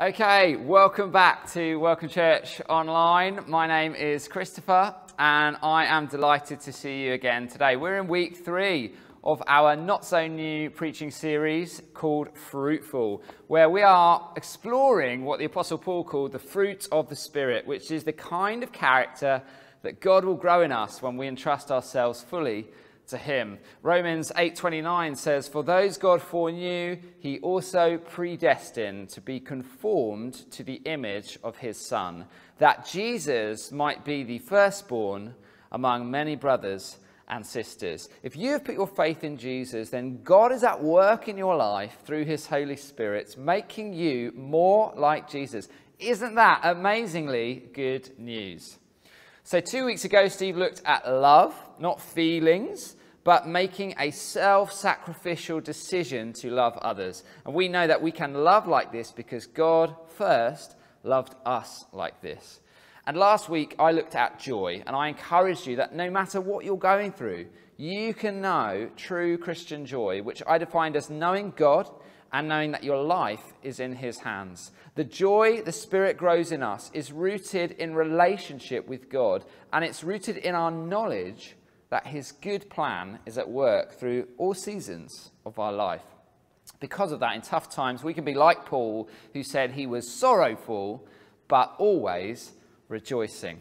Okay, welcome back to Welcome Church Online. My name is Christopher, and I am delighted to see you again today. We're in week three of our not so new preaching series called Fruitful, where we are exploring what the Apostle Paul called the fruit of the Spirit, which is the kind of character that God will grow in us when we entrust ourselves fully to him. Romans 8:29 says, "For those God foreknew, he also predestined to be conformed to the image of his son, that Jesus might be the firstborn among many brothers and sisters." If you have put your faith in Jesus, then God is at work in your life through his Holy Spirit, making you more like Jesus. Isn't that amazingly good news? So, two weeks ago, Steve looked at love, not feelings, but making a self sacrificial decision to love others. And we know that we can love like this because God first loved us like this. And last week, I looked at joy, and I encouraged you that no matter what you're going through, you can know true Christian joy, which I defined as knowing God and knowing that your life is in His hands. The joy the Spirit grows in us is rooted in relationship with God, and it's rooted in our knowledge that His good plan is at work through all seasons of our life. Because of that, in tough times, we can be like Paul, who said he was sorrowful, but always rejoicing.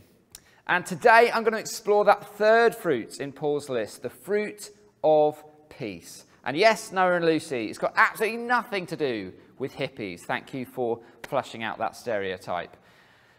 And today I'm going to explore that third fruit in Paul's list, the fruit of peace. And yes, Noah and Lucy, it's got absolutely nothing to do with hippies. Thank you for flushing out that stereotype.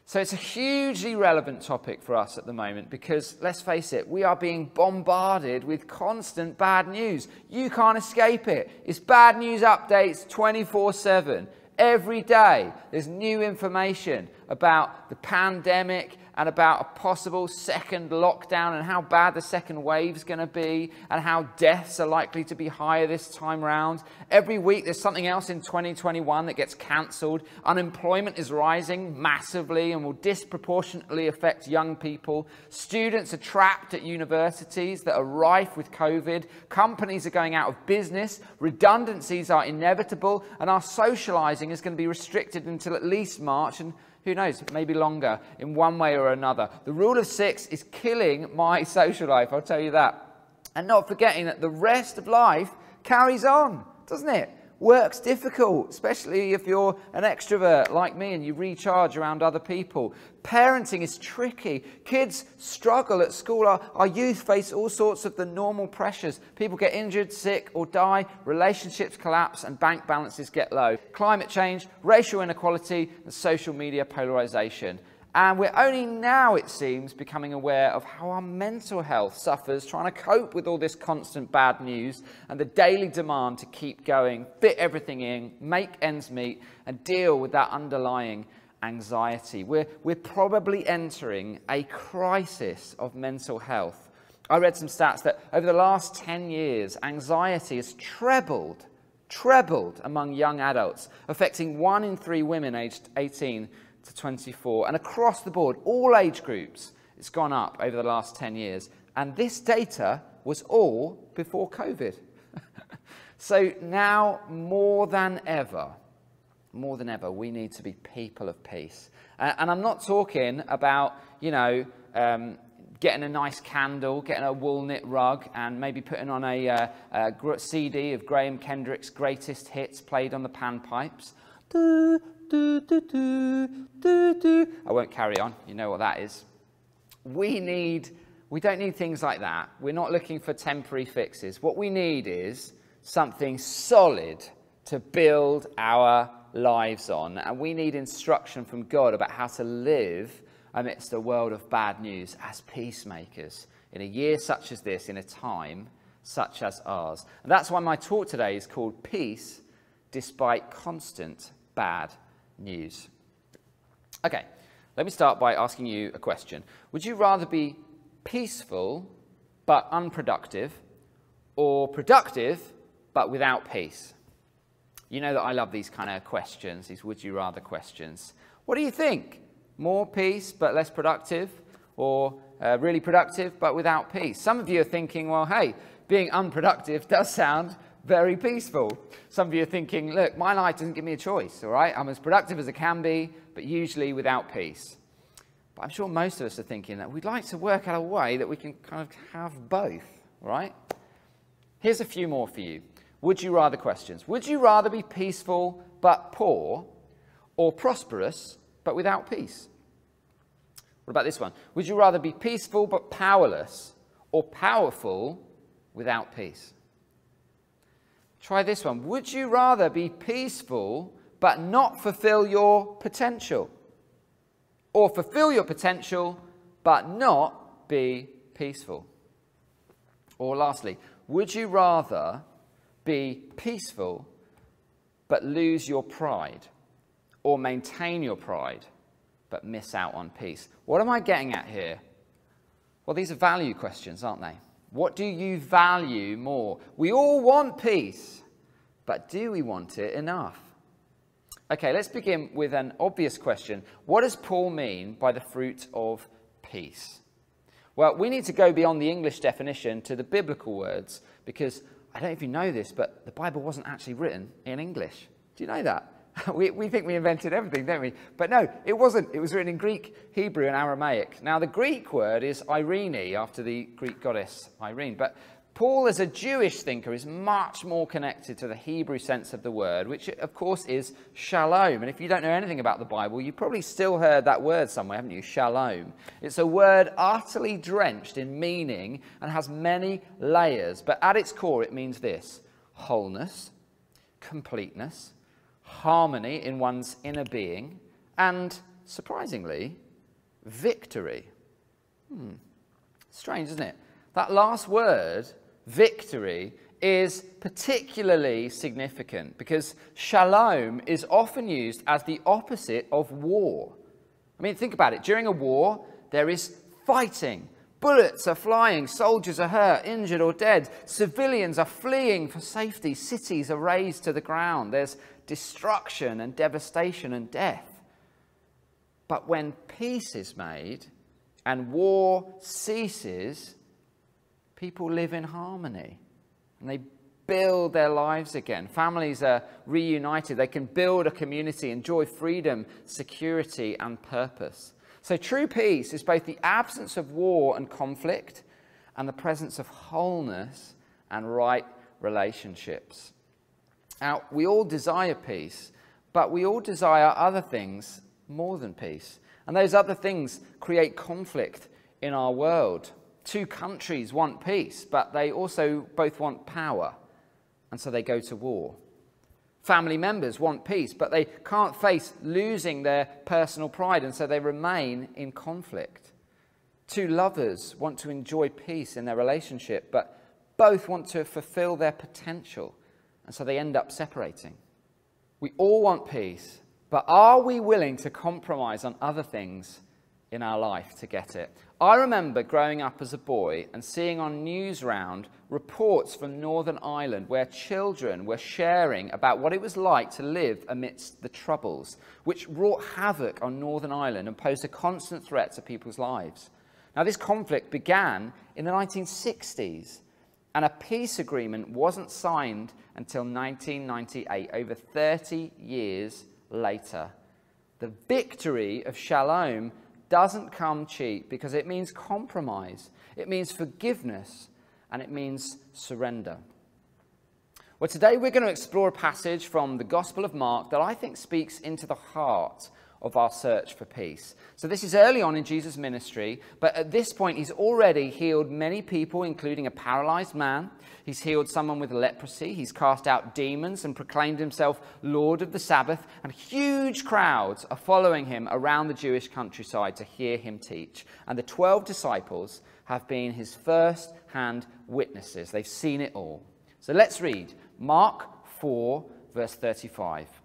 So it's a hugely relevant topic for us at the moment because, let's face it, we are being bombarded with constant bad news. You can't escape it. It's bad news updates 24 7. Every day, there's new information about the pandemic and about a possible second lockdown and how bad the second wave is going to be and how deaths are likely to be higher this time round. Every week there's something else in 2021 that gets cancelled. Unemployment is rising massively and will disproportionately affect young people. Students are trapped at universities that are rife with COVID. Companies are going out of business. Redundancies are inevitable and our socialising is going to be restricted until at least March and who knows, maybe longer in one way or another. The rule of six is killing my social life, I'll tell you that. And not forgetting that the rest of life carries on, doesn't it? Work's difficult, especially if you're an extrovert like me and you recharge around other people. Parenting is tricky. Kids struggle at school. Our, our, youth face all sorts of the normal pressures. People get injured, sick, or die. Relationships collapse and bank balances get low. Climate change, racial inequality, and social media polarization. And we're only now, it seems, becoming aware of how our mental health suffers trying to cope with all this constant bad news and the daily demand to keep going, fit everything in, make ends meet, and deal with that underlying anxiety. We're, we're probably entering a crisis of mental health. I read some stats that over the last 10 years, anxiety has trebled, trebled among young adults, affecting one in three women aged 18 to 24. And across the board, all age groups, it's gone up over the last 10 years. And this data was all before COVID. so now, more than ever, more than ever, we need to be people of peace. Uh, and I'm not talking about, you know, um, getting a nice candle, getting a wool knit rug, and maybe putting on a, uh, a CD of Graham Kendrick's greatest hits played on the panpipes. Do, do, do, do, do. I won't carry on. You know what that is. We need, we don't need things like that. We're not looking for temporary fixes. What we need is something solid to build our lives on. And we need instruction from God about how to live amidst a world of bad news as peacemakers in a year such as this, in a time such as ours. And that's why my talk today is called Peace Despite Constant Bad news. Okay, let me start by asking you a question. Would you rather be peaceful but unproductive, or productive but without peace? You know that I love these kind of questions, these would you rather questions. What do you think? More peace but less productive, or uh, really productive but without peace? Some of you are thinking, well, hey, being unproductive does sound very peaceful. Some of you are thinking, look, my life doesn't give me a choice, all right? I'm as productive as I can be, but usually without peace. But I'm sure most of us are thinking that we'd like to work out a way that we can kind of have both, right? Here's a few more for you. Would you rather questions? Would you rather be peaceful but poor or prosperous but without peace? What about this one? Would you rather be peaceful but powerless or powerful without peace? Try this one. Would you rather be peaceful but not fulfill your potential? Or fulfill your potential but not be peaceful? Or lastly, would you rather be peaceful but lose your pride? Or maintain your pride but miss out on peace? What am I getting at here? Well, these are value questions, aren't they? What do you value more? We all want peace, but do we want it enough? Okay, let's begin with an obvious question. What does Paul mean by the fruit of peace? Well, we need to go beyond the English definition to the biblical words because I don't know if you know this, but the Bible wasn't actually written in English. Do you know that? we, we think we invented everything, don't we? But no, it wasn't. It was written in Greek, Hebrew, and Aramaic. Now, the Greek word is Irene, after the Greek goddess Irene. But Paul, as a Jewish thinker, is much more connected to the Hebrew sense of the word, which, of course, is shalom. And if you don't know anything about the Bible, you probably still heard that word somewhere, haven't you? Shalom. It's a word utterly drenched in meaning and has many layers. But at its core, it means this wholeness, completeness, harmony in one's inner being, and, surprisingly, victory. Hmm. Strange, isn't it? That last word, victory, is particularly significant because shalom is often used as the opposite of war. I mean, think about it. During a war, there is fighting. Bullets are flying, soldiers are hurt, injured, or dead. Civilians are fleeing for safety. Cities are razed to the ground. There's destruction and devastation and death. But when peace is made and war ceases, people live in harmony and they build their lives again. Families are reunited. They can build a community, enjoy freedom, security, and purpose. So, true peace is both the absence of war and conflict and the presence of wholeness and right relationships. Now, we all desire peace, but we all desire other things more than peace. And those other things create conflict in our world. Two countries want peace, but they also both want power, and so they go to war. Family members want peace, but they can't face losing their personal pride, and so they remain in conflict. Two lovers want to enjoy peace in their relationship, but both want to fulfill their potential and so they end up separating. We all want peace, but are we willing to compromise on other things in our life to get it? I remember growing up as a boy and seeing on Newsround reports from Northern Ireland where children were sharing about what it was like to live amidst the Troubles, which wrought havoc on Northern Ireland and posed a constant threat to people's lives. Now, this conflict began in the 1960s and a peace agreement wasn't signed until 1998, over 30 years later. The victory of shalom doesn't come cheap because it means compromise, it means forgiveness, and it means surrender. Well, today we're going to explore a passage from the Gospel of Mark that I think speaks into the heart of our search for peace. So, this is early on in Jesus' ministry, but at this point, he's already healed many people, including a paralyzed man. He's healed someone with leprosy. He's cast out demons and proclaimed himself Lord of the Sabbath. And huge crowds are following him around the Jewish countryside to hear him teach. And the 12 disciples have been his first hand witnesses. They've seen it all. So, let's read Mark 4, verse 35.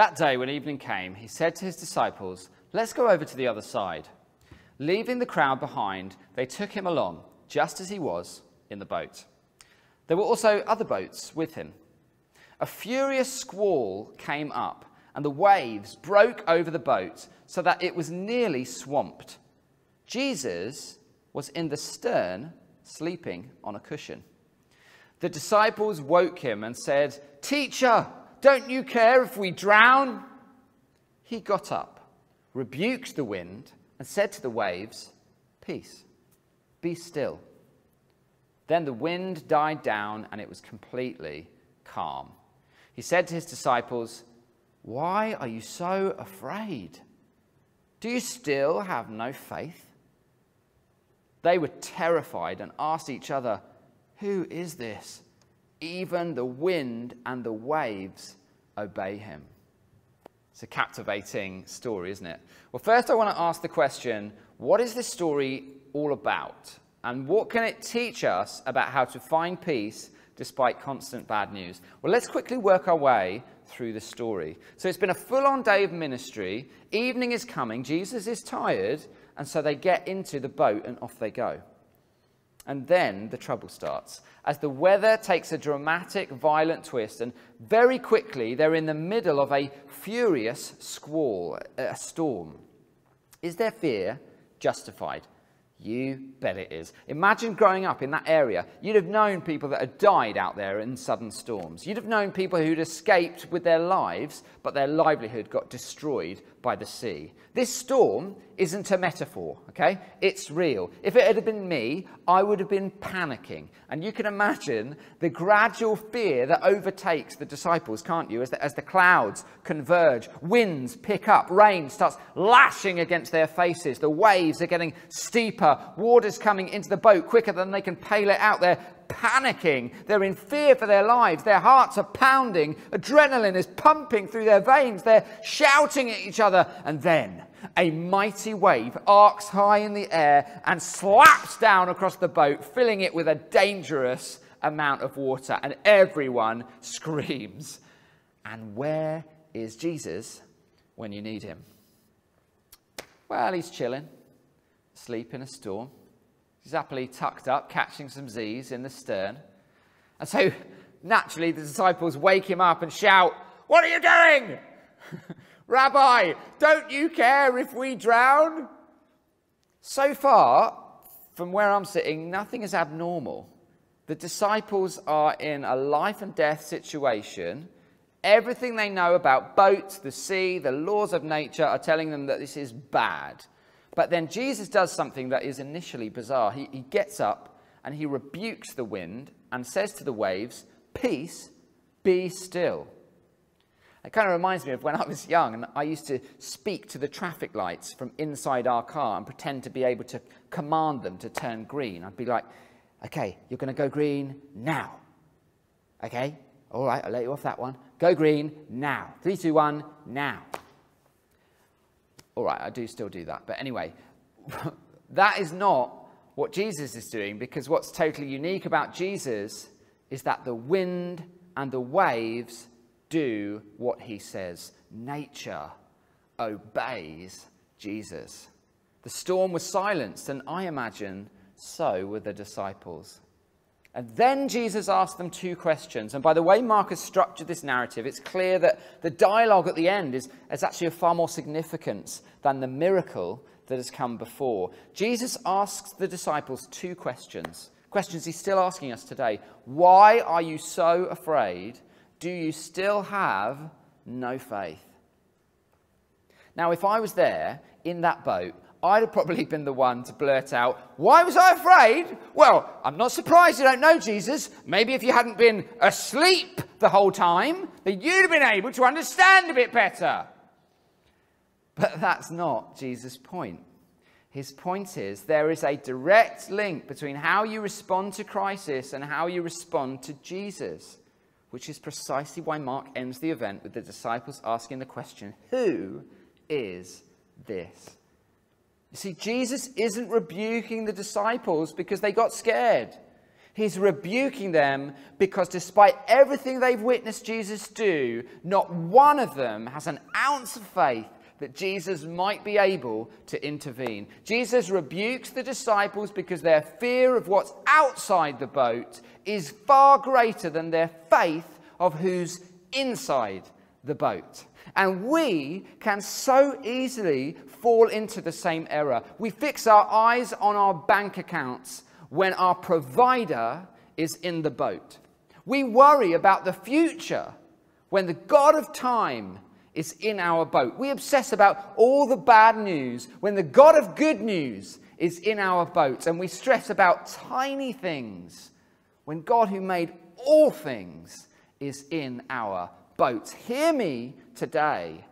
That day, when evening came, he said to his disciples, Let's go over to the other side. Leaving the crowd behind, they took him along, just as he was, in the boat. There were also other boats with him. A furious squall came up, and the waves broke over the boat so that it was nearly swamped. Jesus was in the stern, sleeping on a cushion. The disciples woke him and said, Teacher, don't you care if we drown? He got up, rebuked the wind, and said to the waves, Peace, be still. Then the wind died down and it was completely calm. He said to his disciples, Why are you so afraid? Do you still have no faith? They were terrified and asked each other, Who is this? Even the wind and the waves obey him. It's a captivating story, isn't it? Well, first, I want to ask the question what is this story all about? And what can it teach us about how to find peace despite constant bad news? Well, let's quickly work our way through the story. So it's been a full on day of ministry. Evening is coming. Jesus is tired. And so they get into the boat and off they go. And then the trouble starts as the weather takes a dramatic, violent twist, and very quickly they're in the middle of a furious squall, a storm. Is their fear justified? You bet it is. Imagine growing up in that area. You'd have known people that had died out there in sudden storms. You'd have known people who'd escaped with their lives, but their livelihood got destroyed by the sea. This storm isn't a metaphor, okay? It's real. If it had been me, I would have been panicking. And you can imagine the gradual fear that overtakes the disciples, can't you? As the, as the clouds converge, winds pick up, rain starts lashing against their faces, the waves are getting steeper, water's coming into the boat quicker than they can pail it out. They're panicking. They're in fear for their lives. Their hearts are pounding. Adrenaline is pumping through their veins. They're shouting at each other. And then a mighty wave arcs high in the air and slaps down across the boat, filling it with a dangerous amount of water. And everyone screams. And where is Jesus when you need him? Well, he's chilling, asleep in a storm. He's happily tucked up, catching some Z's in the stern. And so, naturally, the disciples wake him up and shout, What are you doing? Rabbi, don't you care if we drown? So far, from where I'm sitting, nothing is abnormal. The disciples are in a life and death situation. Everything they know about boats, the sea, the laws of nature are telling them that this is bad. But then Jesus does something that is initially bizarre. He, he gets up and he rebukes the wind and says to the waves, Peace, be still. It kind of reminds me of when I was young and I used to speak to the traffic lights from inside our car and pretend to be able to command them to turn green. I'd be like, okay, you're going to go green now. Okay, all right, I'll let you off that one. Go green now. Three, two, one, now. All right, I do still do that. But anyway, that is not what Jesus is doing because what's totally unique about Jesus is that the wind and the waves do what he says. Nature obeys Jesus. The storm was silenced, and I imagine so were the disciples. And then Jesus asked them two questions. And by the way Mark has structured this narrative, it's clear that the dialogue at the end is, is actually of far more significance than the miracle that has come before. Jesus asks the disciples two questions. Questions he's still asking us today. Why are you so afraid? Do you still have no faith? Now, if I was there in that boat, I'd have probably been the one to blurt out, Why was I afraid? Well, I'm not surprised you don't know Jesus. Maybe if you hadn't been asleep the whole time, then you'd have been able to understand a bit better. But that's not Jesus' point. His point is there is a direct link between how you respond to crisis and how you respond to Jesus, which is precisely why Mark ends the event with the disciples asking the question, Who is this? You see, Jesus isn't rebuking the disciples because they got scared. He's rebuking them because despite everything they've witnessed Jesus do, not one of them has an ounce of faith that Jesus might be able to intervene. Jesus rebukes the disciples because their fear of what's outside the boat is far greater than their faith of who's inside the boat. And we can so easily fall into the same error. We fix our eyes on our bank accounts when our provider is in the boat. We worry about the future when the God of time is in our boat. We obsess about all the bad news when the God of good news is in our boat. And we stress about tiny things when God, who made all things, is in our boat. Hear me today.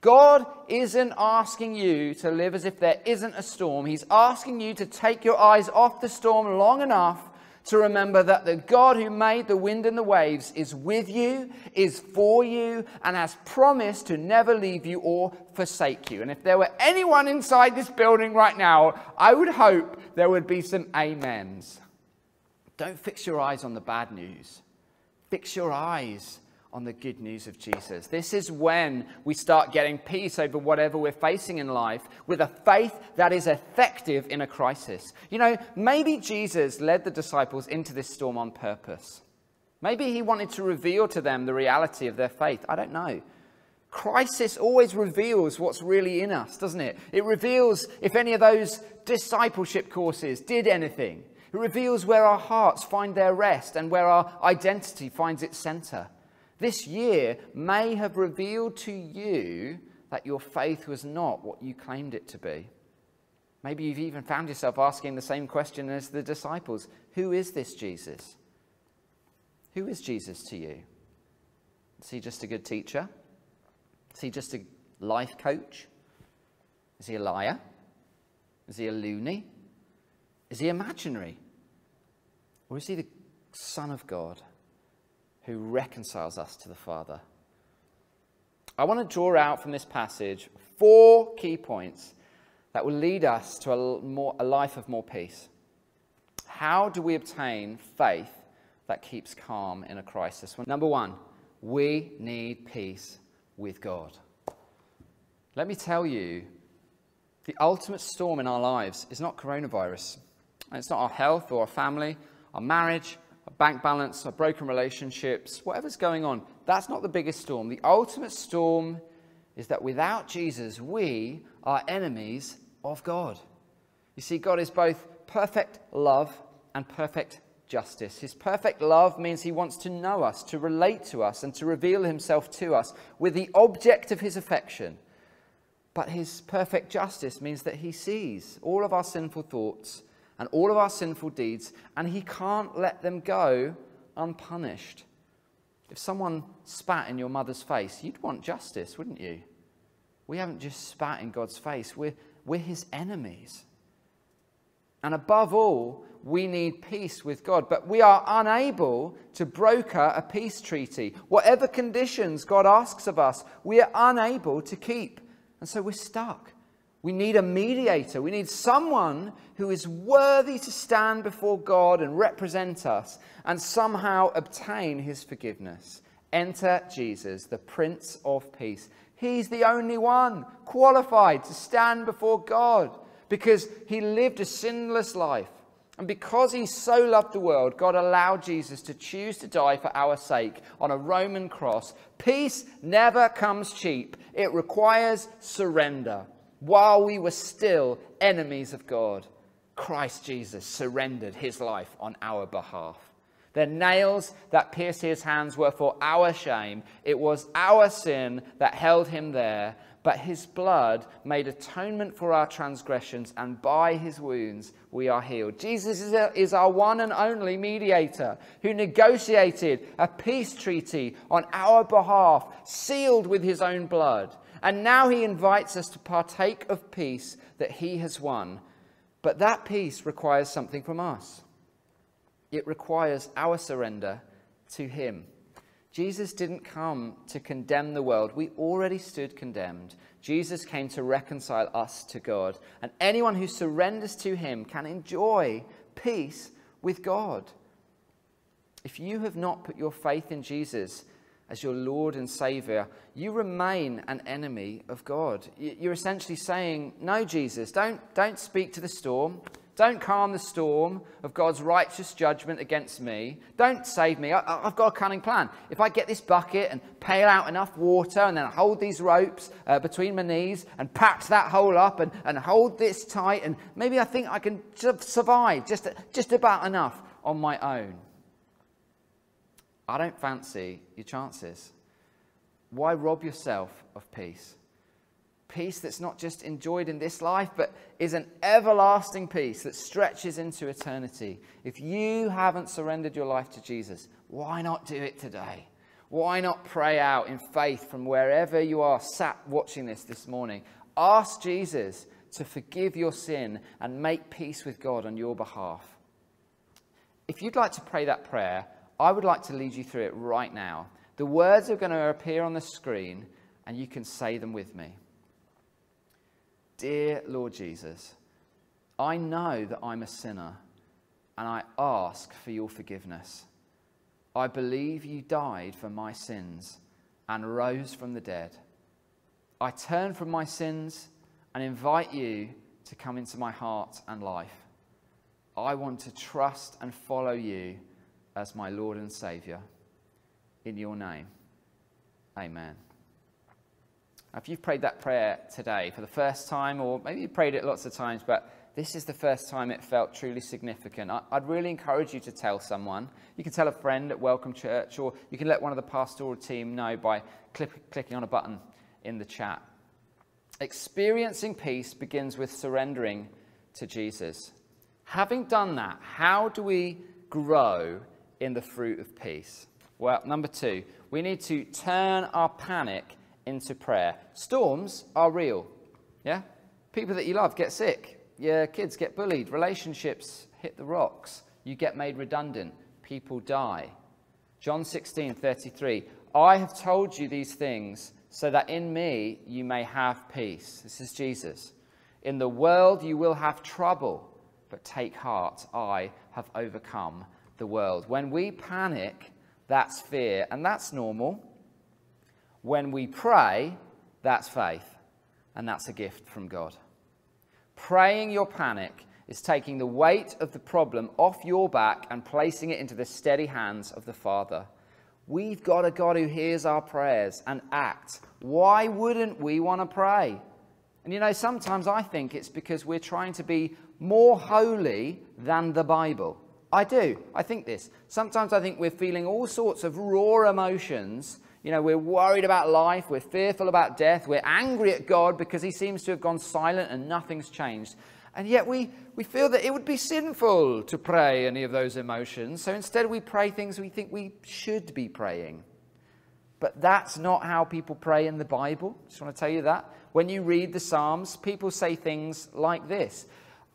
God isn't asking you to live as if there isn't a storm. He's asking you to take your eyes off the storm long enough to remember that the God who made the wind and the waves is with you, is for you, and has promised to never leave you or forsake you. And if there were anyone inside this building right now, I would hope there would be some amens. Don't fix your eyes on the bad news, fix your eyes on the good news of Jesus. This is when we start getting peace over whatever we're facing in life with a faith that is effective in a crisis. You know, maybe Jesus led the disciples into this storm on purpose. Maybe he wanted to reveal to them the reality of their faith. I don't know. Crisis always reveals what's really in us, doesn't it? It reveals if any of those discipleship courses did anything. It reveals where our hearts find their rest and where our identity finds its center. This year may have revealed to you that your faith was not what you claimed it to be. Maybe you've even found yourself asking the same question as the disciples Who is this Jesus? Who is Jesus to you? Is he just a good teacher? Is he just a life coach? Is he a liar? Is he a loony? Is he imaginary? Or is he the Son of God? Who reconciles us to the Father. I want to draw out from this passage four key points that will lead us to a, more, a life of more peace. How do we obtain faith that keeps calm in a crisis? Well, number one, we need peace with God. Let me tell you, the ultimate storm in our lives is not coronavirus. And it's not our health or our family, our marriage, bank balance, a broken relationships, whatever's going on, that's not the biggest storm. The ultimate storm is that without Jesus, we are enemies of God. You see, God is both perfect love and perfect justice. His perfect love means he wants to know us, to relate to us, and to reveal himself to us with the object of his affection. But his perfect justice means that he sees all of our sinful thoughts and all of our sinful deeds, and he can't let them go unpunished. If someone spat in your mother's face, you'd want justice, wouldn't you? We haven't just spat in God's face, we're, we're his enemies. And above all, we need peace with God, but we are unable to broker a peace treaty. Whatever conditions God asks of us, we are unable to keep. And so we're stuck. We need a mediator. We need someone who is worthy to stand before God and represent us and somehow obtain his forgiveness. Enter Jesus, the Prince of Peace. He's the only one qualified to stand before God because he lived a sinless life. And because he so loved the world, God allowed Jesus to choose to die for our sake on a Roman cross. Peace never comes cheap, it requires surrender while we were still enemies of God, Christ Jesus surrendered his life on our behalf. The nails that pierced his hands were for our shame. It was our sin that held him there, but his blood made atonement for our transgressions, and by his wounds we are healed. Jesus is, our one and only mediator who negotiated a peace treaty on our behalf, sealed with his own blood. And now he invites us to partake of peace that he has won. But that peace requires something from us. It requires our surrender to him. Jesus didn't come to condemn the world. We already stood condemned. Jesus came to reconcile us to God. And anyone who surrenders to him can enjoy peace with God. If you have not put your faith in Jesus, as your Lord and Savior, you remain an enemy of God. You're essentially saying, No, Jesus, don't, don't speak to the storm. Don't calm the storm of God's righteous judgment against me. Don't save me. I, have got a cunning plan. If I get this bucket and pail out enough water and then hold these ropes uh, between my knees and patch that hole up and, and hold this tight, and maybe I think I can survive just, just about enough on my own. I don't fancy your chances. Why rob yourself of peace? Peace that's not just enjoyed in this life, but is an everlasting peace that stretches into eternity. If you haven't surrendered your life to Jesus, why not do it today? Why not pray out in faith from wherever you are sat watching this this morning? Ask Jesus to forgive your sin and make peace with God on your behalf. If you'd like to pray that prayer, I would like to lead you through it right now. The words are going to appear on the screen, and you can say them with me. Dear Lord Jesus, I know that I'm a sinner, and I ask for your forgiveness. I believe you died for my sins and rose from the dead. I turn from my sins and invite you to come into my heart and life. I want to trust and follow you as my Lord and Saviour. In your name, amen. Now, If you've prayed that prayer today for the first time, or maybe you've prayed it lots of times, but this is the first time it felt truly significant, I'd really encourage you to tell someone. You can tell a friend at Welcome Church, or you can let one of the pastoral team know by click, clicking on a button in the chat. Experiencing peace begins with surrendering to Jesus. Having done that, how do we grow in the fruit of peace? Well, number two, we need to turn our panic into prayer. Storms are real. Yeah? People that you love get sick. Your kids get bullied. Relationships hit the rocks. You get made redundant. People die. John 16, 33. I have told you these things so that in me you may have peace. This is Jesus. In the world you will have trouble, but take heart. I have overcome the world. When we panic, that's fear, and that's normal. When we pray, that's faith, and that's a gift from God. Praying your panic is taking the weight of the problem off your back and placing it into the steady hands of the Father. We've got a God who hears our prayers and acts. Why wouldn't we want to pray? And you know, sometimes I think it's because we're trying to be more holy than the Bible. I do. I think this. Sometimes I think we're feeling all sorts of raw emotions. You know, we're worried about life, we're fearful about death, we're angry at God because he seems to have gone silent and nothing's changed. And yet we, we feel that it would be sinful to pray any of those emotions. So instead, we pray things we think we should be praying. But that's not how people pray in the Bible. Just want to tell you that. When you read the Psalms, people say things like this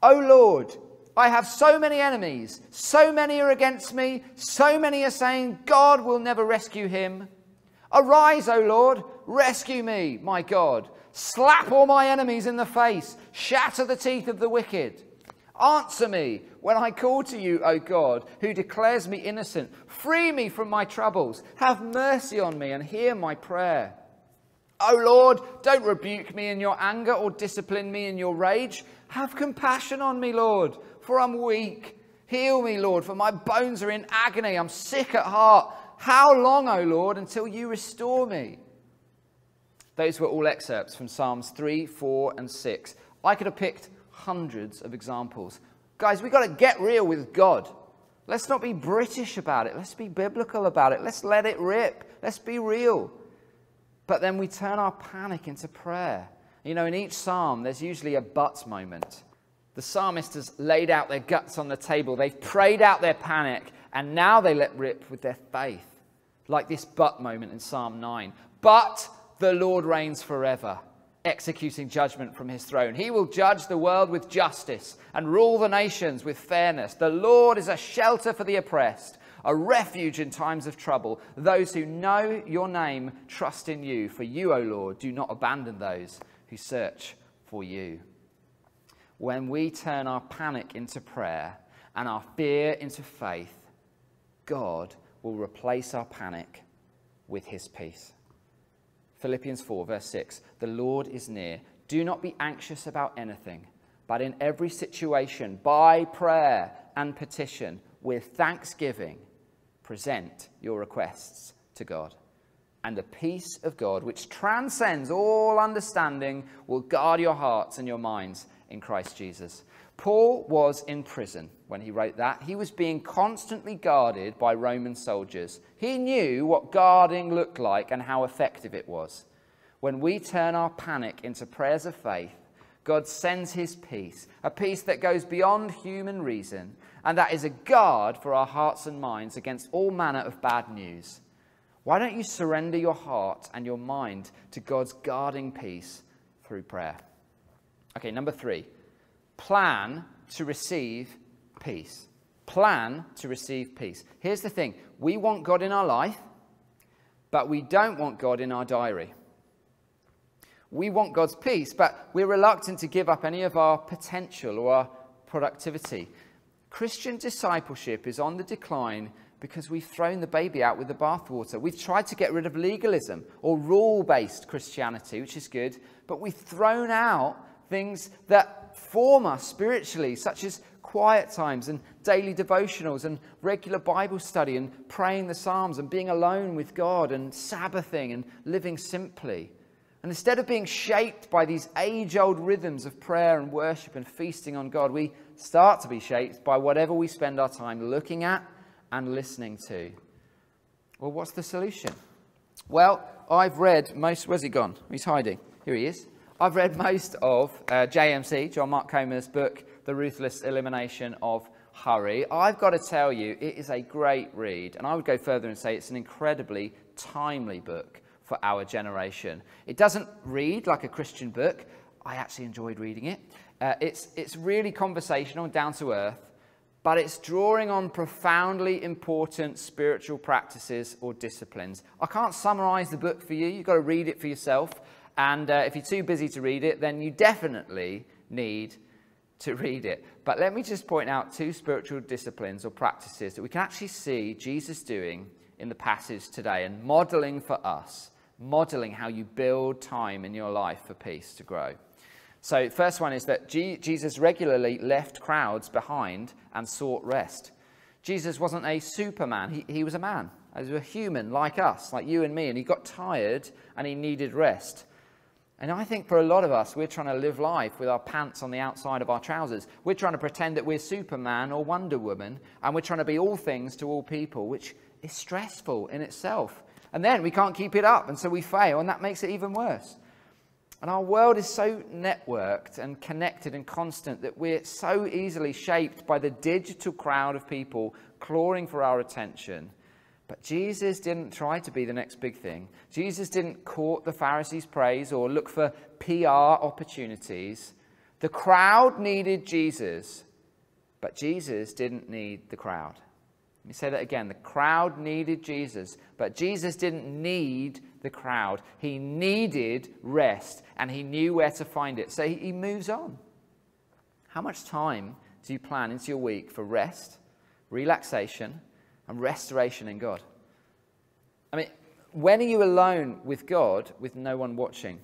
Oh Lord, I have so many enemies. So many are against me. So many are saying, God will never rescue him. Arise, O Lord, rescue me, my God. Slap all my enemies in the face. Shatter the teeth of the wicked. Answer me when I call to you, O God, who declares me innocent. Free me from my troubles. Have mercy on me and hear my prayer. O Lord, don't rebuke me in your anger or discipline me in your rage. Have compassion on me, Lord, for I'm weak. Heal me, Lord, for my bones are in agony. I'm sick at heart. How long, O Lord, until you restore me? Those were all excerpts from Psalms 3, 4, and 6. I could have picked hundreds of examples. Guys, we've got to get real with God. Let's not be British about it. Let's be biblical about it. Let's let it rip. Let's be real. But then we turn our panic into prayer. You know, in each psalm, there's usually a but moment. The psalmist has laid out their guts on the table. They've prayed out their panic, and now they let rip with their faith. Like this but moment in Psalm 9. But the Lord reigns forever, executing judgment from his throne. He will judge the world with justice and rule the nations with fairness. The Lord is a shelter for the oppressed, a refuge in times of trouble. Those who know your name trust in you, for you, O Lord, do not abandon those who search for you when we turn our panic into prayer and our fear into faith, God will replace our panic with his peace. Philippians 4, verse 6 The Lord is near. Do not be anxious about anything, but in every situation, by prayer and petition, with thanksgiving, present your requests to God. and the peace of God, which transcends all understanding, will guard your hearts and your minds in Christ Jesus. Paul was in prison when he wrote that. He was being constantly guarded by Roman soldiers. He knew what guarding looked like and how effective it was. When we turn our panic into prayers of faith, God sends his peace, a peace that goes beyond human reason, and that is a guard for our hearts and minds against all manner of bad news. Why don't you surrender your heart and your mind to God's guarding peace through prayer? Okay, number three, plan to receive peace. Plan to receive peace. Here's the thing we want God in our life, but we don't want God in our diary. We want God's peace, but we're reluctant to give up any of our potential or our productivity. Christian discipleship is on the decline because we've thrown the baby out with the bathwater. We've tried to get rid of legalism or rule based Christianity, which is good, but we've thrown out things that form us spiritually, such as quiet times and daily devotionals and regular Bible study and praying the Psalms and being alone with God and Sabbathing and living simply. And instead of being shaped by these age old rhythms of prayer and worship and feasting on God, we start to be shaped by whatever we spend our time looking at and listening to. Well, what's the solution? Well, I've read most. Where's he gone? He's hiding. Here he is. I've read most of uh, JMC, John Mark Comer's book, The Ruthless Elimination of Hurry. I've got to tell you, it is a great read. And I would go further and say it's an incredibly timely book for our generation. It doesn't read like a Christian book. I actually enjoyed reading it. Uh, it's, it's really conversational, down to earth, but it's drawing on profoundly important spiritual practices or disciplines. I can't summarize the book for you. You've got to read it for yourself. And uh, if you're too busy to read it, then you definitely need to read it. But let me just point out two spiritual disciplines or practices that we can actually see Jesus doing in the passage today and modeling for us, modeling how you build time in your life for peace to grow. So, first one is that G- Jesus regularly left crowds behind and sought rest. Jesus wasn't a superman, he, he was a man. He was a human like us, like you and me, and he got tired and he needed rest. And I think for a lot of us, we're trying to live life with our pants on the outside of our trousers. We're trying to pretend that we're Superman or Wonder Woman, and we're trying to be all things to all people, which is stressful in itself. And then we can't keep it up, and so we fail, and that makes it even worse. And our world is so networked and connected and constant that we're so easily shaped by the digital crowd of people clawing for our attention but Jesus didn't try to be the next big thing. Jesus didn't court the Pharisees' praise or look for PR opportunities. The crowd needed Jesus, but Jesus didn't need the crowd. Let me say that again. The crowd needed Jesus, but Jesus didn't need the crowd. He needed rest, and he knew where to find it. So he moves on. How much time do you plan into your week for rest, relaxation, and restoration in God. I mean, when are you alone with God with no one watching?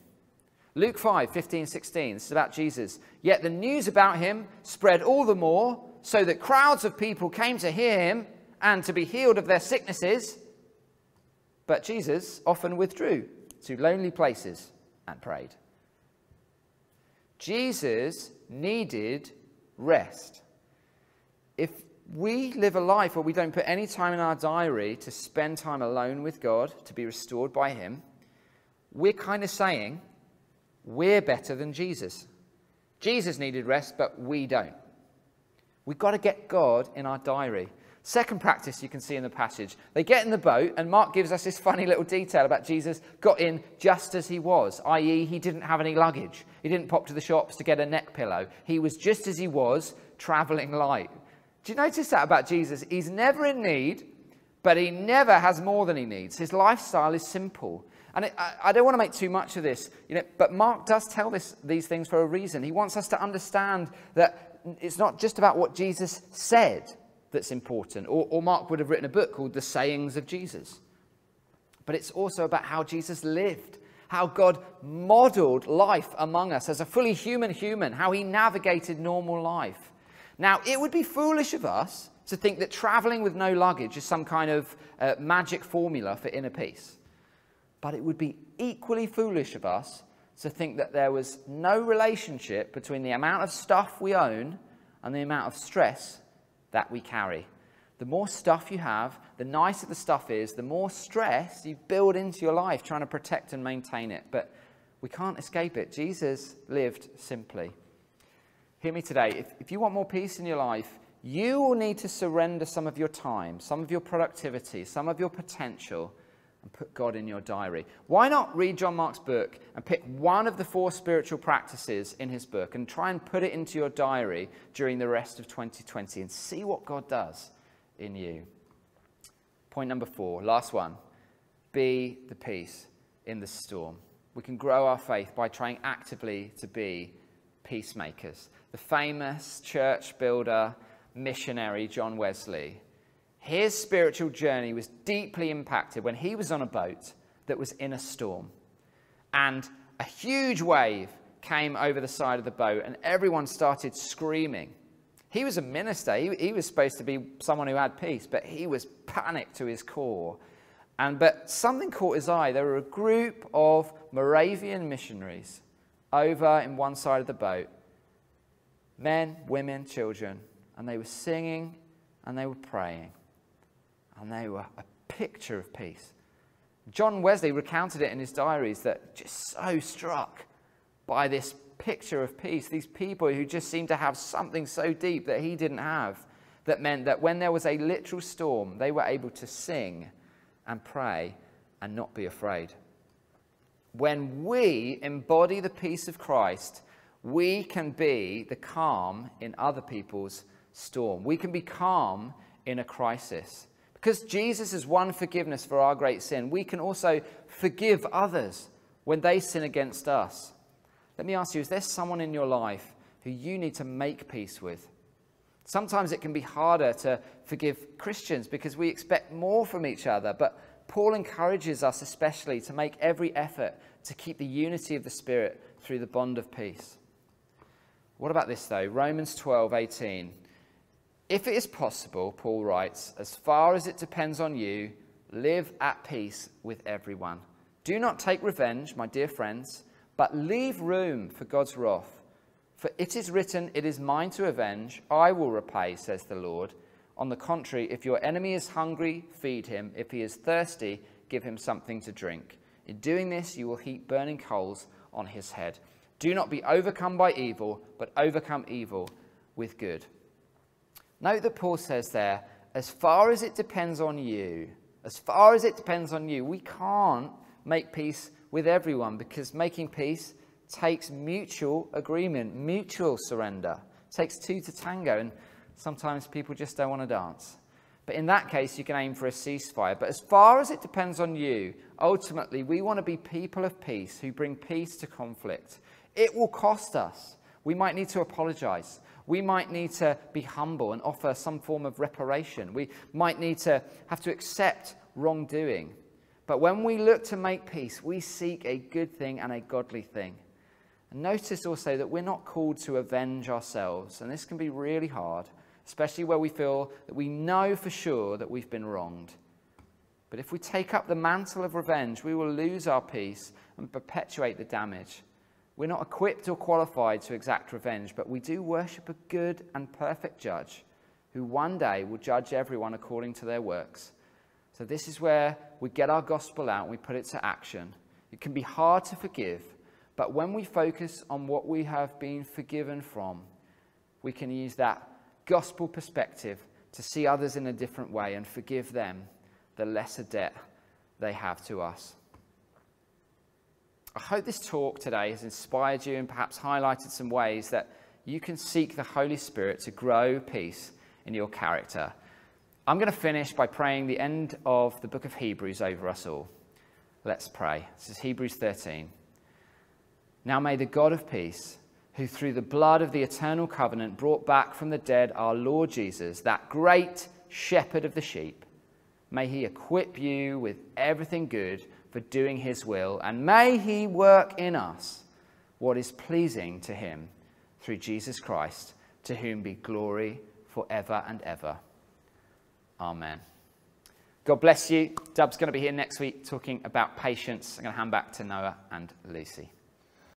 Luke 5, 15, 16, this is about Jesus. Yet the news about him spread all the more, so that crowds of people came to hear him and to be healed of their sicknesses. But Jesus often withdrew to lonely places and prayed. Jesus needed rest. If we live a life where we don't put any time in our diary to spend time alone with God, to be restored by Him, we're kind of saying we're better than Jesus. Jesus needed rest, but we don't. We've got to get God in our diary. Second practice you can see in the passage. They get in the boat, and Mark gives us this funny little detail about Jesus got in just as he was, i.e., he didn't have any luggage. He didn't pop to the shops to get a neck pillow. He was just as he was, traveling light. Do you notice that about Jesus? He's never in need, but he never has more than he needs. His lifestyle is simple. And I, I, don't want to make too much of this, you know, but Mark does tell this, these things for a reason. He wants us to understand that it's not just about what Jesus said that's important, or, or Mark would have written a book called The Sayings of Jesus. But it's also about how Jesus lived, how God modeled life among us as a fully human human, how he navigated normal life. Now, it would be foolish of us to think that traveling with no luggage is some kind of uh, magic formula for inner peace. But it would be equally foolish of us to think that there was no relationship between the amount of stuff we own and the amount of stress that we carry. The more stuff you have, the nicer the stuff is, the more stress you build into your life trying to protect and maintain it. But we can't escape it. Jesus lived simply. Hear me today. If, if you want more peace in your life, you will need to surrender some of your time, some of your productivity, some of your potential and put God in your diary. Why not read John Mark's book and pick one of the four spiritual practices in his book and try and put it into your diary during the rest of 2020 and see what God does in you? Point number four, last one be the peace in the storm. We can grow our faith by trying actively to be peacemakers. The famous church builder, missionary John Wesley his spiritual journey was deeply impacted when he was on a boat that was in a storm. And a huge wave came over the side of the boat, and everyone started screaming. He was a minister. He, he, was supposed to be someone who had peace, but he was panicked to his core. And but something caught his eye. There were a group of Moravian missionaries over in one side of the boat. Men, women, children, and they were singing and they were praying and they were a picture of peace. John Wesley recounted it in his diaries that just so struck by this picture of peace, these people who just seemed to have something so deep that he didn't have, that meant that when there was a literal storm, they were able to sing and pray and not be afraid. When we embody the peace of Christ, we can be the calm in other people's storm. We can be calm in a crisis. Because Jesus has won forgiveness for our great sin, we can also forgive others when they sin against us. Let me ask you is there someone in your life who you need to make peace with? Sometimes it can be harder to forgive Christians because we expect more from each other, but Paul encourages us especially to make every effort to keep the unity of the Spirit through the bond of peace. What about this though? Romans 12 18. If it is possible, Paul writes, as far as it depends on you, live at peace with everyone. Do not take revenge, my dear friends, but leave room for God's wrath. For it is written, It is mine to avenge, I will repay, says the Lord. On the contrary, if your enemy is hungry, feed him. If he is thirsty, give him something to drink. In doing this, you will heap burning coals on his head. Do not be overcome by evil, but overcome evil with good. Note that Paul says there, as far as it depends on you, as far as it depends on you, we can't make peace with everyone because making peace takes mutual agreement, mutual surrender. It takes two to tango, and sometimes people just don't want to dance. But in that case, you can aim for a ceasefire. But as far as it depends on you, ultimately, we want to be people of peace who bring peace to conflict. It will cost us. We might need to apologize. We might need to be humble and offer some form of reparation. We might need to have to accept wrongdoing. But when we look to make peace, we seek a good thing and a godly thing. And notice also that we're not called to avenge ourselves. And this can be really hard, especially where we feel that we know for sure that we've been wronged. But if we take up the mantle of revenge, we will lose our peace and perpetuate the damage. We're not equipped or qualified to exact revenge, but we do worship a good and perfect judge who one day will judge everyone according to their works. So, this is where we get our gospel out and we put it to action. It can be hard to forgive, but when we focus on what we have been forgiven from, we can use that gospel perspective to see others in a different way and forgive them the lesser debt they have to us. I hope this talk today has inspired you and perhaps highlighted some ways that you can seek the Holy Spirit to grow peace in your character. I'm going to finish by praying the end of the book of Hebrews over us all. Let's pray. This is Hebrews 13. Now may the God of peace, who through the blood of the eternal covenant brought back from the dead our Lord Jesus, that great shepherd of the sheep, may he equip you with everything good for doing his will, and may he work in us what is pleasing to him through Jesus Christ, to whom be glory forever and ever. Amen. God bless you. Dub's going to be here next week talking about patience. I'm going to hand back to Noah and Lucy.